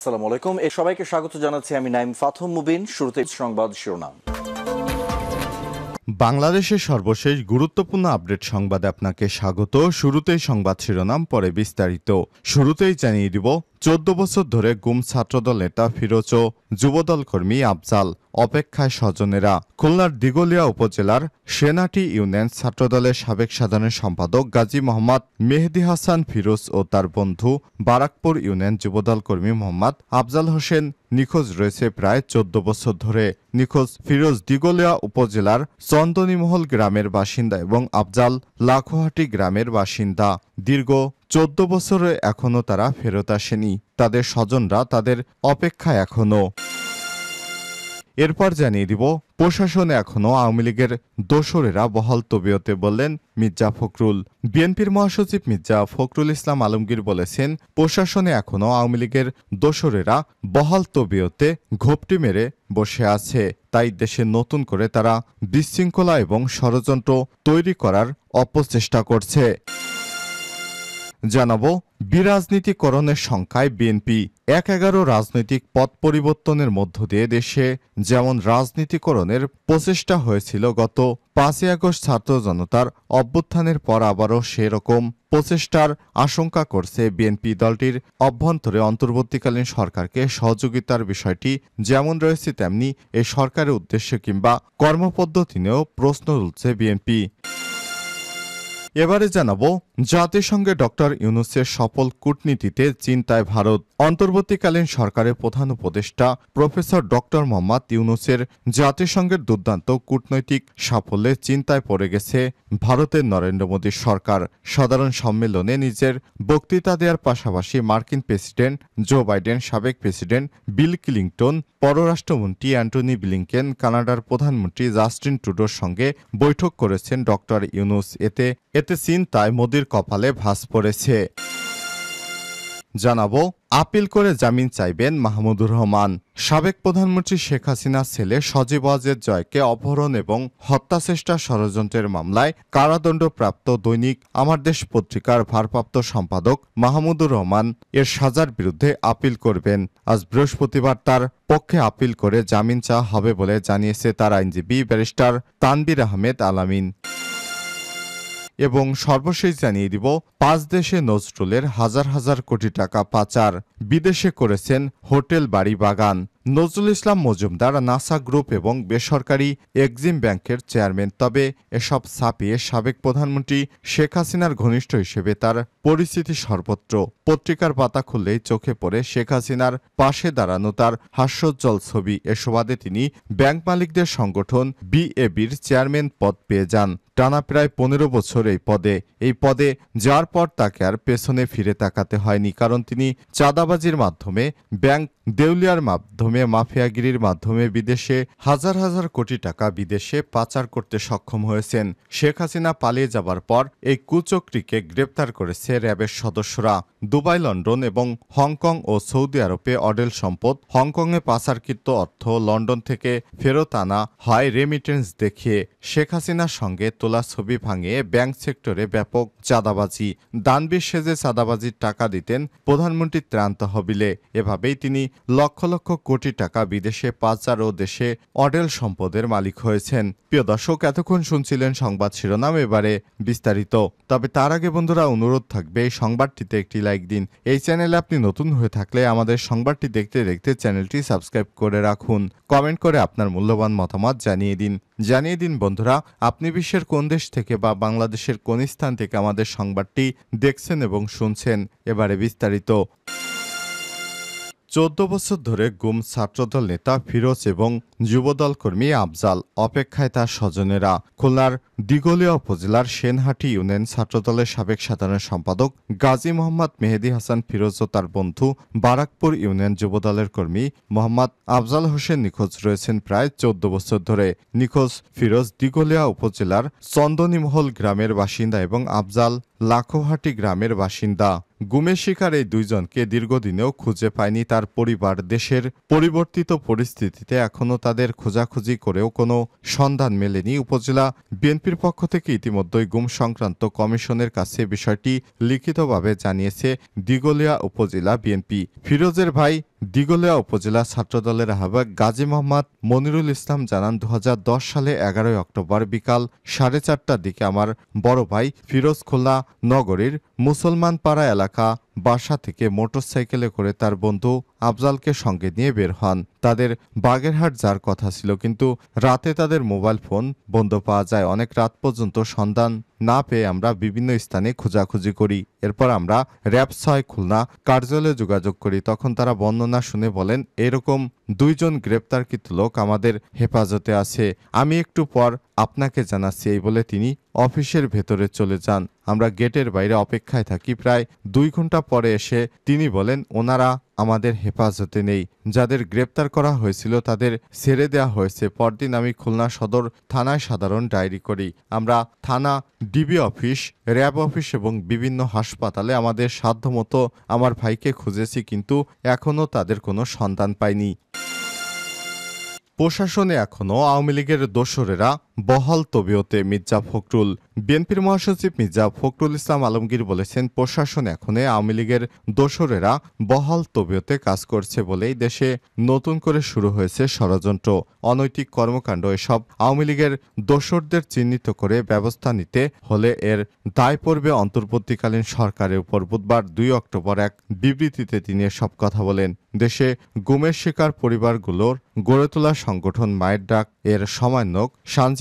আসসালামু আলাইকুম। এ সবাইকে স্বাগত জানাচ্ছি আমি নাইম ফাথম মুবিন। শুরুতে সংবাদ শিরোনাম। বাংলাদেশের সর্বশেষ গুরুত্বপূর্ণ আপডেট সংবাদে আপনাকে স্বাগত। শুরুতেই সংবাদ শিরোনাম, পরে বিস্তারিত। শুরুতেই জানিয়ে দিব চোদ্দ বছর ধরে গুম ছাত্রদল নেতা ফিরোজ ও যুবদল কর্মী আফজাল অপেক্ষায় স্বজনেরা। খুলনার দিগলিয়া উপজেলার সেনাটি ইউনিয়ন ছাত্রদলের সাবেক সাধারণ সম্পাদক গাজী মোহাম্মদ মেহেদি হাসান ফিরোজ ও তার বন্ধু বারাকপুর ইউনিয়ন যুবদল কর্মী মোহাম্মদ আফজাল হোসেন নিখোঁজ রয়েছে প্রায় চোদ্দ বছর ধরে। নিখোঁজ ফিরোজ দিগলিয়া উপজেলার চন্দনীমহল গ্রামের বাসিন্দা এবং আফজাল লাখোহাটি গ্রামের বাসিন্দা। দীর্ঘ চোদ্দ বছরে এখনও তারা ফেরত আসেনি। তাদের স্বজনরা তাদের অপেক্ষায় এখনও এরপর জানিয়ে দিব, প্রশাসনে এখনও আওয়ামী লীগের দোসরেরা বহাল তবিয়তে বললেন মির্জা ফখরুল। বিএনপির মহাসচিব মির্জা ফখরুল ইসলাম আলমগীর বলেছেন, প্রশাসনে এখনও আওয়ামী লীগের দোসরেরা বহাল তবিয়তে ঘোপটি মেরে বসে আছে। তাই দেশে নতুন করে তারা বিশৃঙ্খলা এবং ষড়যন্ত্র তৈরি করার অপচেষ্টা করছে। জানাব, বিরাজনীতিকরণের সংখ্যায় বিএনপি এক এগারো রাজনৈতিক পথ পরিবর্তনের মধ্য দিয়ে দেশে যেমন রাজনীতিকরণের প্রচেষ্টা হয়েছিল গত পাঁচই আগস্ট ছাত্র জনতার অভ্যুত্থানের পর আবারও সেরকম প্রচেষ্টার আশঙ্কা করছে বিএনপি দলটির অভ্যন্তরে অন্তর্বর্তীকালীন সরকারকে। সহযোগিতার বিষয়টি যেমন রয়েছে তেমনি এই সরকারের উদ্দেশ্য কিংবা কর্মপদ্ধতি নিয়েও প্রশ্ন তুলছে বিএনপি। এবারে জানাব জাতিসংঘে ডক্টর ইউনুসের সফল কূটনীতিতে চিন্তায় ভারত। অন্তর্বর্তীকালীন সরকারের প্রধান উপদেষ্টা প্রফেসর ডক্টর মোহাম্মদ ইউনুসের জাতিসংঘের দুর্দান্ত কূটনৈতিক সাফল্যে চিন্তায় পড়ে গেছে ভারতের নরেন্দ্র মোদীর সরকার। সাধারণ সম্মেলনে নিজের বক্তৃতা দেওয়ার পাশাপাশি মার্কিন প্রেসিডেন্ট জো বাইডেন, সাবেক প্রেসিডেন্ট বিল ক্লিংটন, পররাষ্ট্রমন্ত্রী অ্যান্টনি ব্লিংকেন, কানাডার প্রধানমন্ত্রী জাস্টিন ট্রুডোর সঙ্গে বৈঠক করেছেন ডক্টর ইউনুস। এতে এতে চিন্তায় মোদির কপালে ভাঁজ পড়েছে। জানাব, আপিল করে জামিন চাইবেন মাহমুদুর রহমান। সাবেক প্রধানমন্ত্রী শেখ হাসিনার ছেলে সজীব ওয়াজেদ জয়কে অপহরণ এবং হত্যাচেষ্টা ষড়যন্ত্রের মামলায় কারাদণ্ডপ্রাপ্ত দৈনিক আমার দেশ পত্রিকার ভারপ্রাপ্ত সম্পাদক মাহমুদুর রহমান এর সাজার বিরুদ্ধে আপিল করবেন। আজ বৃহস্পতিবার তার পক্ষে আপিল করে জামিন চাওয়া হবে বলে জানিয়েছে তার আইনজীবী ব্যারিস্টার তানবির আহমেদ আলামিন। এবং সর্বশেষ জানিয়ে দিব, পাঁচ দেশে নজরুলের হাজার হাজার কোটি টাকা পাচার। বিদেশে করেছেন হোটেল বাড়ি বাগান। নজরুল ইসলাম মজুমদার, নাসা গ্রুপ এবং বেসরকারি এক্সিম ব্যাংকের চেয়ারম্যান। তবে এসব ছাপিয়ে সাবেক প্রধানমন্ত্রী শেখ হাসিনার ঘনিষ্ঠ হিসেবে তার পরিস্থিতি সর্বত্র। পত্রিকার পাতা খুললেই চোখে পড়ে শেখ হাসিনার পাশে দাঁড়ানো তার হাস্যোজ্জ্বল ছবি। এ সুবাদে তিনি ব্যাংক মালিকদের সংগঠন বিএবির চেয়ারম্যান পদ পেয়ে যান। টানা প্রায় পনেরো বছর এই পদে। এই পদে যাওয়ার পর তাকে আর পেছনে ফিরে তাকাতে হয়নি, কারণ তিনি চাঁদাবাজির মাধ্যমে ব্যাংক দেউলিয়ার মাধ্যমে মাফিয়াগিরির মাধ্যমে বিদেশে হাজার হাজার কোটি টাকা বিদেশে পাচার করতে সক্ষম হয়েছেন। শেখ হাসিনা পালিয়ে যাবার পর এই কুচক্রিকে গ্রেপ্তার করেছে র্যাবের সদস্যরা। দুবাই, লন্ডন এবং হংকং ও সৌদি আরবে অডেল সম্পদ, হংকংয়ে পাচারকৃত অর্থ লন্ডন থেকে ফেরত আনা হয় রেমিটেন্স দেখিয়ে শেখ হাসিনার সঙ্গে তোলা ছবি ভাঙিয়ে ব্যাংক সেক্টরে ব্যাপক চাঁদাবাজি। দানবীর সেজে চাঁদাবাজির টাকা দিতেন প্রধানমন্ত্রী ত্রাণ তহবিলে। এভাবেই তিনি লক্ষ লক্ষ কোটি টাকা বিদেশে পাচার ও দেশে অডেল সম্পদের মালিক হয়েছেন। প্রিয় দর্শক, এতক্ষণ শুনছিলেন সংবাদ শিরোনাম, এবারে বিস্তারিত। তবে তার আগে বন্ধুরা, অনুরোধ থাকবে, এই সংবাদটিতে একটি লাইক দিন। এই চ্যানেলে আপনি নতুন হয়ে থাকলে আমাদের সংবাদটি দেখতে দেখতে চ্যানেলটি সাবস্ক্রাইব করে রাখুন। কমেন্ট করে আপনার মূল্যবান মতামত জানিয়ে দিন। জানিয়ে দিন বন্ধুরা, আপনি বিশ্বের কোন দেশ থেকে বা বাংলাদেশের কোন স্থান থেকে আমাদের সংবাদটি দেখছেন এবং শুনছেন? এবারে বিস্তারিত। চোদ্দ বছর ধরে গুম ছাত্রদল নেতা ফিরোজ এবং যুবদল কর্মী আফজাল অপেক্ষায় তার স্বজনেরা। খুলনার দিগলিয়া উপজেলার সেনহাটি ইউনিয়ন ছাত্রদলের সাবেক সাধারণ সম্পাদক গাজী মোহাম্মদ মেহেদি হাসান ফিরোজ ও তার বন্ধু বারাকপুর ইউনিয়ন যুবদলের কর্মী মোহাম্মদ আফজাল হোসেন নিখোঁজ রয়েছেন প্রায় চোদ্দ বছর ধরে। নিখোঁজ ফিরোজ দিগলিয়া উপজেলার চন্দনীমহল গ্রামের বাসিন্দা এবং আফজাল লাখোহাটি গ্রামের বাসিন্দা। গুমের শিকার এই দুইজনকে দীর্ঘদিনেও খুঁজে পায়নি তার পরিবার। দেশের পরিবর্তিত পরিস্থিতিতে এখনও তাদের খোঁজাখুঁজি করেও কোনো সন্ধান মেলেনি। উপজেলা বিএনপির পক্ষ থেকে ইতিমধ্যেই গুম সংক্রান্ত কমিশনের কাছে বিষয়টি লিখিতভাবে জানিয়েছে দিগলিয়া উপজেলা বিএনপি। ফিরোজের ভাই দিগলিয়া উপজেলা ছাত্রদলের আহ্বায়ক গাজী মোহাম্মদ মনিরুল ইসলাম জানান দু হাজার দশ সালে এগারোই অক্টোবর বিকাল সাড়ে চারটার দিকে আমার বড় ভাই ফিরোজ খোলা নগরীর মুসলমান পাড়া এলাকা বাসা থেকে মোটরসাইকেলে করে তার বন্ধু আফজালকে সঙ্গে নিয়ে বের হন। তাদের বাগেরহাট যার কথা ছিল, কিন্তু রাতে তাদের মোবাইল ফোন বন্ধ পাওয়া যায়। অনেক রাত পর্যন্ত সন্ধান না পেয়ে আমরা বিভিন্ন স্থানে খোঁজাখুঁজি করি। এরপর আমরা র্যাব ছয় খুলনা কার্যালয়ে যোগাযোগ করি। তখন তারা বর্ণনা শুনে বলেন, এরকম দুইজন গ্রেপ্তারকৃত লোক আমাদের হেফাজতে আছে। আমি একটু পর আপনাকে জানাচ্ছি। এই বলে তিনি অফিসের ভেতরে চলে যান। আমরা গেটের বাইরে অপেক্ষায় থাকি। প্রায় দুই ঘণ্টা পরে এসে তিনি বলেন, ওনারা আমাদের হেফাজতে নেই। যাদের গ্রেপ্তার করা হয়েছিল তাদের ছেড়ে দেওয়া হয়েছে। পরদিন আমি খুলনা সদর থানায় সাধারণ ডায়েরি করি। আমরা থানা ডিবি অফিস, র্যাব অফিস এবং বিভিন্ন হাসপাতালে আমাদের সাধ্যমতো আমার ভাইকে খুঁজেছি, কিন্তু এখনও তাদের কোনো সন্তান পাইনি। প্রশাসনে এখনও আওয়ামী লীগের দোসরেরা বহাল তবিয়তে মির্জা ফখরুল। বিএনপির মহাসচিব মির্জা ফখরুল ইসলাম আলমগীর বলেছেন, প্রশাসন এখনে আওয়ামী লীগের দোসরেরা বহাল তবিয়তে কাজ করছে বলেই দেশে নতুন করে শুরু হয়েছে ষড়যন্ত্র। অনৈতিক কর্মকাণ্ড, এসব আওয়ামী লীগের দোসরদের চিহ্নিত করে ব্যবস্থা নিতে হলে এর দায় পড়বে অন্তর্বর্তীকালীন সরকারের উপর। বুধবার দুই অক্টোবর এক বিবৃতিতে তিনি এসব কথা বলেন। দেশে গুমের শিকার পরিবারগুলোর গড়ে তোলা সংগঠন মায়ের ডাক, এর সমন্বয়ক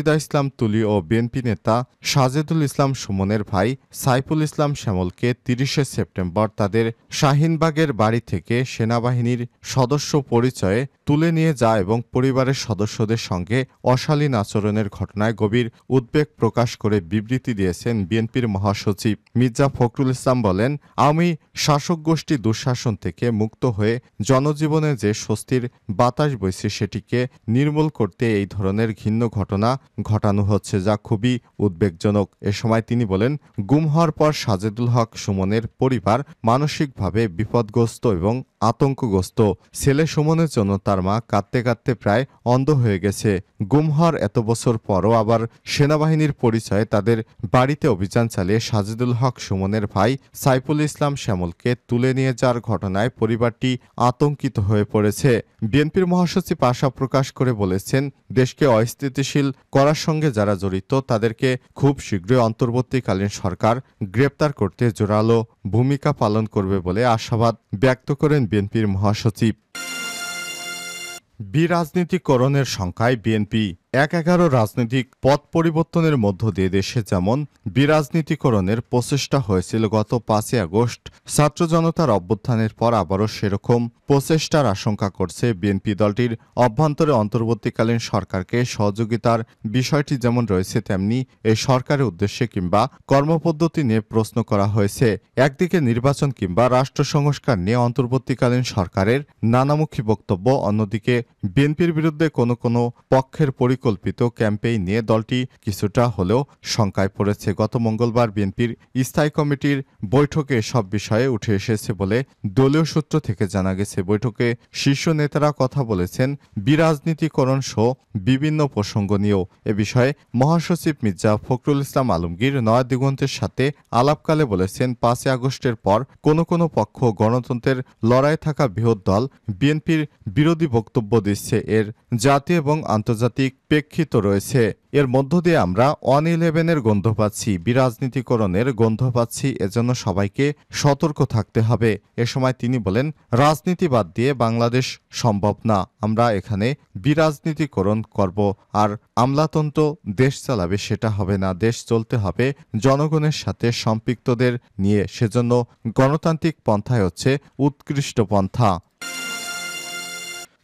সানজিদা ইসলাম তুলি ও বিএনপি নেতা সাজেদুল ইসলাম সুমনের ভাই সাইফুল ইসলাম শ্যামলকে তিরিশে সেপ্টেম্বর তাদের শাহিনবাগের বাড়ি থেকে সেনাবাহিনীর সদস্য পরিচয়ে তুলে নিয়ে যায় এবং পরিবারের সদস্যদের সঙ্গে অশালীন আচরণের ঘটনায় গভীর উদ্বেগ প্রকাশ করে বিবৃতি দিয়েছেন বিএনপির মহাসচিব মির্জা ফখরুল ইসলাম বলেন, আমি শাসক গোষ্ঠী দুঃশাসন থেকে মুক্ত হয়ে জনজীবনে যে স্বস্তির বাতাস বইছে সেটিকে নির্মূল করতে এই ধরনের ঘিন্ন ঘটনা ঘটানো হচ্ছে যা খুবই উদ্বেগজনক। এ সময় তিনি বলেন, গুম হওয়ার পর সাজেদুল হক সুমনের পরিবার মানসিকভাবে বিপদগ্রস্ত এবং আতঙ্কগ্রস্ত ছেলে সুমনের জন্য তার মা কাঁদতে কাঁদতে প্রায় অন্ধ হয়ে গেছে। গুম হওয়ার এত বছর পরও আবার সেনাবাহিনীর পরিচয়ে তাদের বাড়িতে অভিযান চালিয়ে সাজিদুল হক সুমনের ভাই সাইফুল ইসলাম শ্যামলকে তুলে নিয়ে যাওয়ার ঘটনায় পরিবারটি আতঙ্কিত হয়ে পড়েছে। বিএনপির মহাসচিব আশা প্রকাশ করে বলেছেন, দেশকে অস্থিতিশীল করার সঙ্গে যারা জড়িত, তাদেরকে খুব শীঘ্রই অন্তর্বর্তীকালীন সরকার গ্রেপ্তার করতে জোরালো ভূমিকা পালন করবে বলে আশাবাদ ব্যক্ত করেন বিএনপির মহাসচিব। বিরাজনীতিকরণের সংখ্যায় বিএনপি এক এগারো রাজনৈতিক পথ পরিবর্তনের মধ্য দিয়ে দেশে যেমন বিরাজনীতিকরণের প্রচেষ্টা হয়েছিল গত পাঁচই আগস্ট, ছাত্র জনতার অভ্যুত্থানের পর আবারও সেরকম প্রচেষ্টার আশঙ্কা করছে বিএনপি দলটির অভ্যন্তরে অন্তর্বর্তীকালীন সরকারকে সহযোগিতার বিষয়টি যেমন রয়েছে তেমনি এই সরকারের উদ্দেশ্যে কিংবা কর্মপদ্ধতি নিয়ে প্রশ্ন করা হয়েছে। একদিকে নির্বাচন কিংবা রাষ্ট্র সংস্কার নিয়ে অন্তর্বর্তীকালীন সরকারের নানামুখী বক্তব্য, অন্যদিকে বিএনপির বিরুদ্ধে কোনো কোনো পক্ষের পরিকল্পিত ক্যাম্পেইন নিয়ে দলটি কিছুটা হলেও শঙ্কায় পড়েছে। গত মঙ্গলবার বিএনপির স্থায়ী কমিটির বৈঠকে সব বিষয়ে উঠে এসেছে বলে দলীয় সূত্র থেকে জানা গেছে। বৈঠকে শীর্ষ নেতারা কথা বলেছেন, বিরাজনীতিকরণ সহ বিভিন্ন প্রসঙ্গ নিয়েও। এ বিষয়ে মহাসচিব মির্জা ফখরুল ইসলাম আলমগীর নয়া দিগন্তের সাথে আলাপকালে বলেছেন, পাঁচই আগস্টের পর কোনো কোনো পক্ষ গণতন্ত্রের লড়াই থাকা বৃহৎ দল বিএনপির বিরোধী বক্তব্য দিচ্ছে। এর জাতীয় এবং আন্তর্জাতিক প্রেক্ষিত রয়েছে। এর মধ্য দিয়ে আমরা ওয়ান ইলেভেনের গন্ধ পাচ্ছি, বিরাজনীতিকরণের গন্ধ পাচ্ছি, এজন্য সবাইকে সতর্ক থাকতে হবে। এ সময় তিনি বলেন, রাজনীতি বাদ দিয়ে বাংলাদেশ সম্ভব না, আমরা এখানে বিরাজনীতিকরণ করব। আর আমলাতন্ত্র দেশ চালাবে সেটা হবে না, দেশ চলতে হবে জনগণের সাথে সম্পৃক্তদের নিয়ে। সেজন্য গণতান্ত্রিক পন্থায় হচ্ছে উৎকৃষ্ট পন্থা।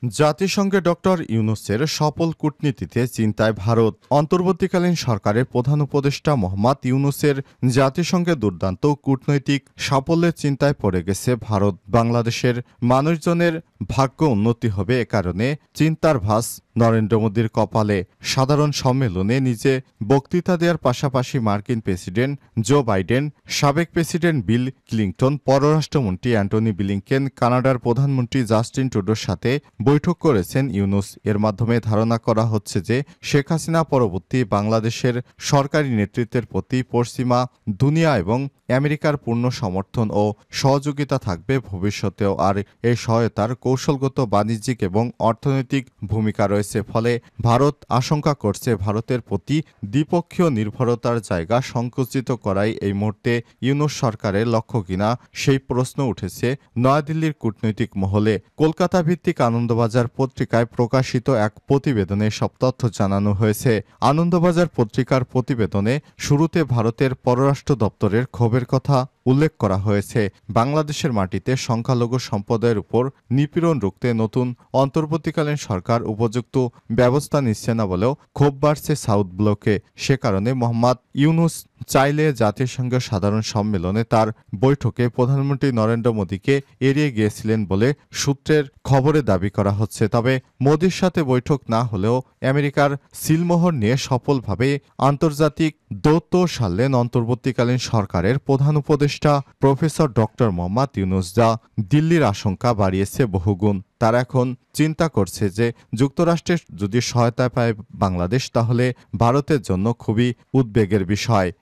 জাতিসংঘে ডক্টর ইউনুসের সফল কূটনীতিতে চিন্তায় ভারত। অন্তর্বর্তীকালীন সরকারের প্রধান উপদেষ্টা মোহাম্মদ ইউনুসের জাতিসংঘে দুর্দান্ত কূটনৈতিক সাফল্যের চিন্তায় পড়ে গেছে ভারত। বাংলাদেশের মানুষজনের ভাগ্য উন্নতি হবে এ কারণে চিন্তার ভাস নরেন্দ্র মোদীর কপালে। সাধারণ সম্মেলনে নিজে বক্তৃতা দেওয়ার পাশাপাশি মার্কিন প্রেসিডেন্ট জো বাইডেন, সাবেক প্রেসিডেন্ট বিল ক্লিংটন পররাষ্ট্রমন্ত্রী অ্যান্টনি বিলিংকেন, কানাডার প্রধানমন্ত্রী জাস্টিন ট্রুডোর সাথে বৈঠক করেছেন ইউনুস। এর মাধ্যমে ধারণা করা হচ্ছে যে শেখ হাসিনা পরবর্তী বাংলাদেশের সরকারি নেতৃত্বের প্রতি পশ্চিমা দুনিয়া এবং আমেরিকার পূর্ণ সমর্থন ও সহযোগিতা থাকবে ভবিষ্যতেও। আর এই সহায়তার কৌশলগত, বাণিজ্যিক এবং অর্থনৈতিক ভূমিকা রয়েছে। ফলে ভারত আশঙ্কা করছে ভারতের প্রতি দ্বিপক্ষীয় নির্ভরতার জায়গা সংকুচিত করাই এই মুহূর্তে ইউনুস সরকারের লক্ষ্য কিনা সেই প্রশ্ন উঠেছে নয়াদিল্লির কূটনৈতিক মহলে। কলকাতা ভিত্তিক আনন্দবাজার পত্রিকায় প্রকাশিত এক প্রতিবেদনে সব তথ্য জানানো হয়েছে। আনন্দবাজার পত্রিকার প্রতিবেদনে শুরুতে ভারতের পররাষ্ট্র দপ্তরের ক্ষোভের কথা উল্লেখ করা হয়েছে, বাংলাদেশের মাটিতে সংখ্যালঘু সম্প্রদায়ের উপর নিপীড়ন রুখতে নতুন অন্তর্বর্তীকালীন সরকার উপযুক্ত ব্যবস্থা নিচ্ছে না বলেও ক্ষোভ বাড়ছে সাউথ ব্লকে। সে কারণে মোহাম্মদ ইউনুস চাইলে জাতিসংঘের সাধারণ সম্মেলনে তার বৈঠকে প্রধানমন্ত্রী নরেন্দ্র মোদীকে এড়িয়ে গিয়েছিলেন বলে সূত্রের খবরে দাবি করা হচ্ছে। তবে মোদীর সাথে বৈঠক না হলেও আমেরিকার সিলমোহর নিয়ে সফলভাবে আন্তর্জাতিক দৌত্য সারলেন অন্তর্বর্তীকালীন সরকারের প্রধান উপদেষ্টা প্রফেসর ডক্টর মোহাম্মদ ইউনুস যা দিল্লির আশঙ্কা বাড়িয়েছে বহুগুণ। তারা এখন চিন্তা করছে যে যুক্তরাষ্ট্রের যদি সহায়তা পায় বাংলাদেশ, তাহলে ভারতের জন্য খুবই উদ্বেগের বিষয়।